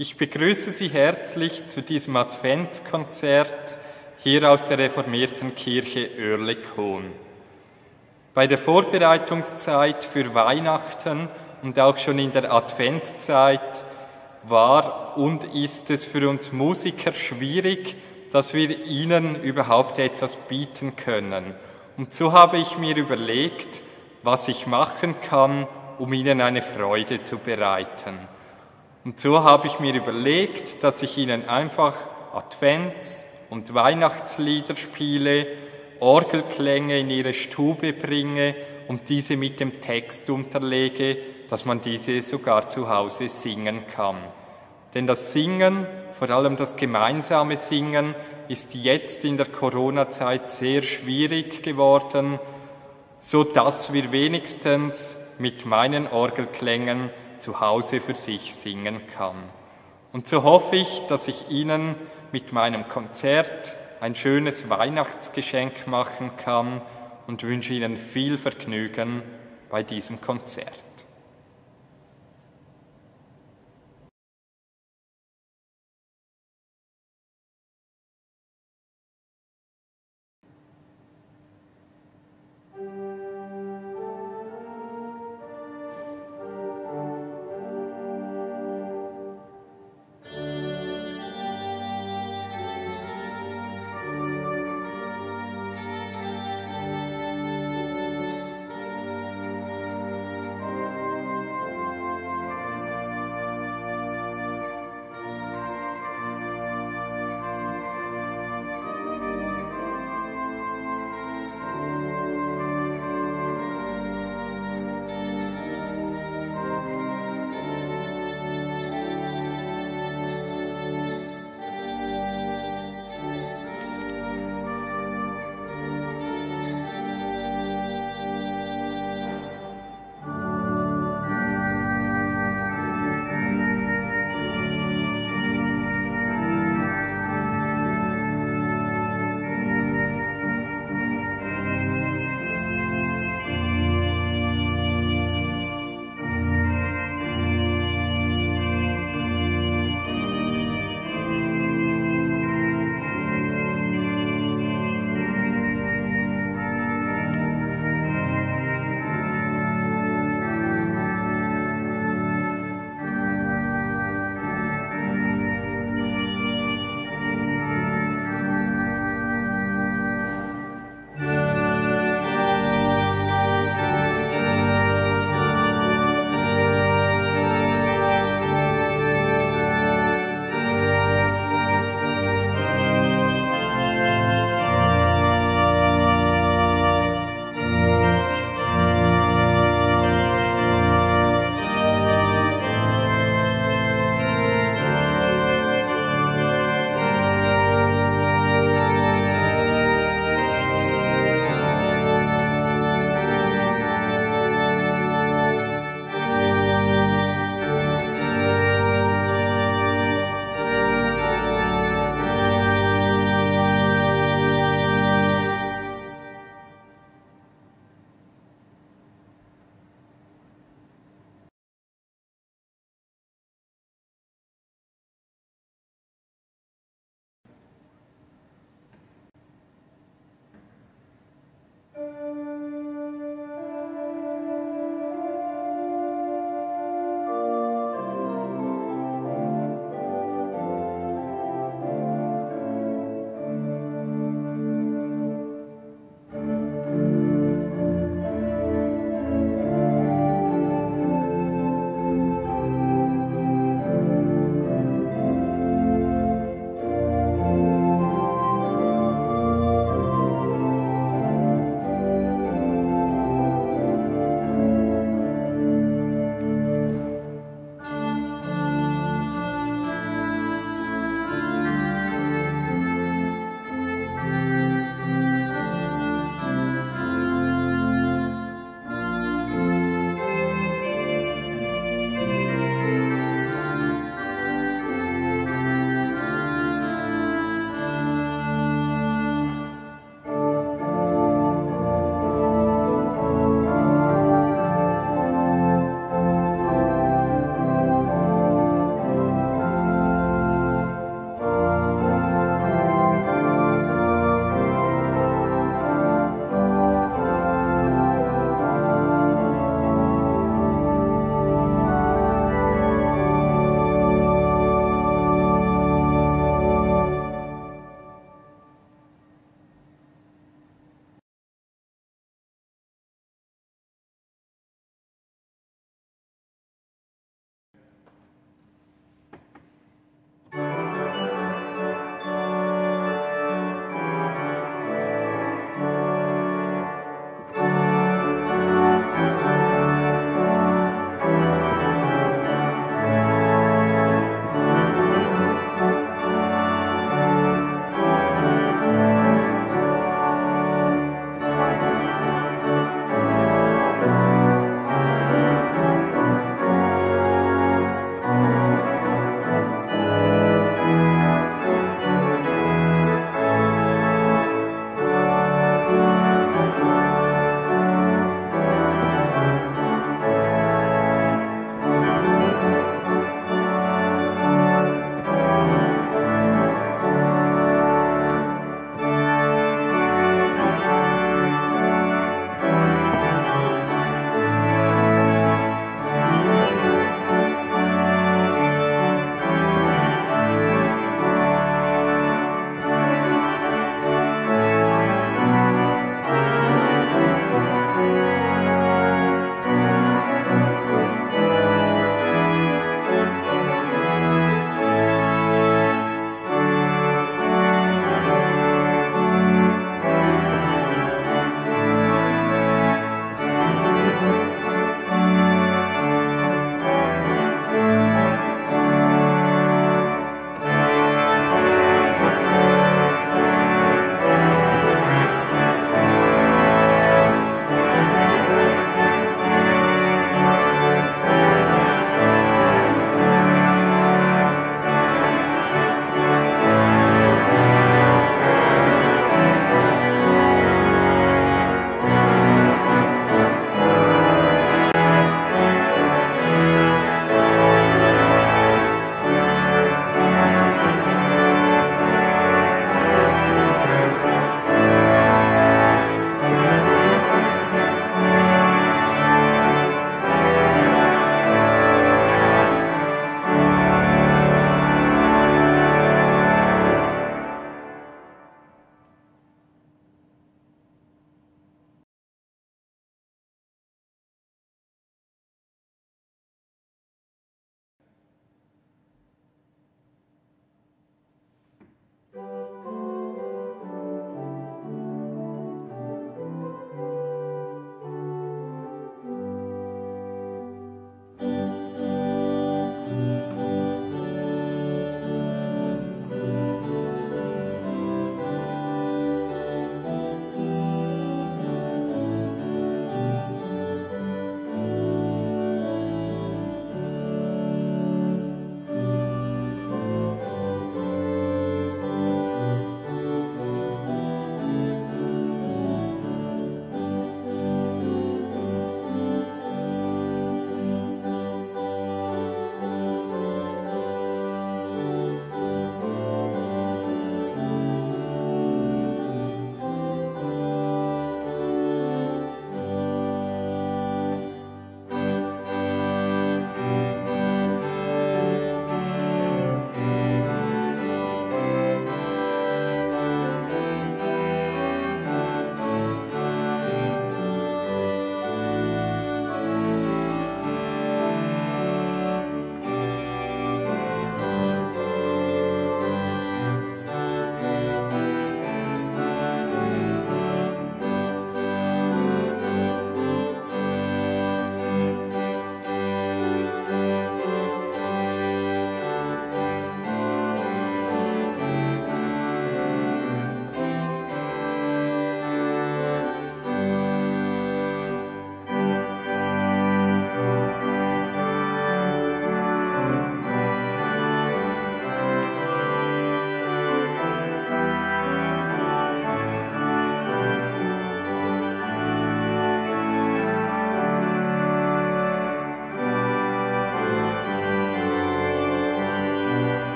Ich begrüße Sie herzlich zu diesem Adventskonzert hier aus der reformierten Kirche Oerlikon. Bei der Vorbereitungszeit für Weihnachten und auch schon in der Adventszeit war und ist es für uns Musiker schwierig, dass wir Ihnen überhaupt etwas bieten können. Und so habe ich mir überlegt, was ich machen kann, um Ihnen eine Freude zu bereiten. Und so habe ich mir überlegt, dass ich Ihnen einfach Advents- und Weihnachtslieder spiele, Orgelklänge in Ihre Stube bringe und diese mit dem Text unterlege, dass man diese sogar zu Hause singen kann. Denn das Singen, vor allem das gemeinsame Singen, ist jetzt in der Corona-Zeit sehr schwierig geworden, so dass wir wenigstens mit meinen Orgelklängen zu Hause für sich singen kann. Und so hoffe ich, dass ich Ihnen mit meinem Konzert ein schönes Weihnachtsgeschenk machen kann und wünsche Ihnen viel Vergnügen bei diesem Konzert.